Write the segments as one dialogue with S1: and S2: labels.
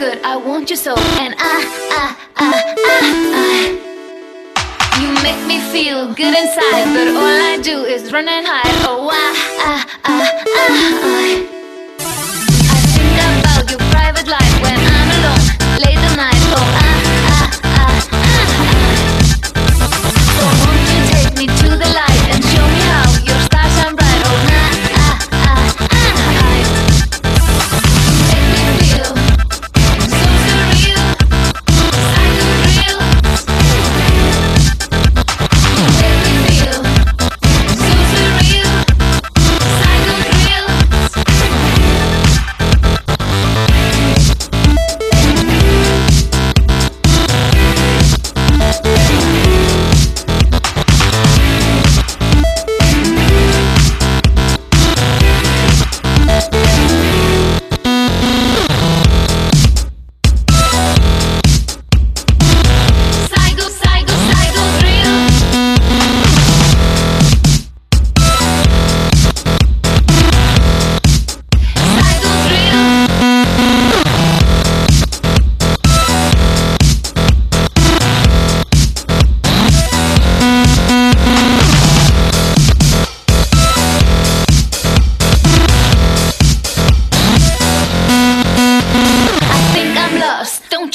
S1: want you so, and I, I, I, I, I. You make me feel good inside, but all I do is run and hide. Oh, I, I, I, I, I.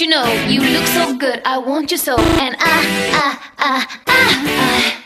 S1: you know? You look so good, I want you so, and I, I, I, I, I.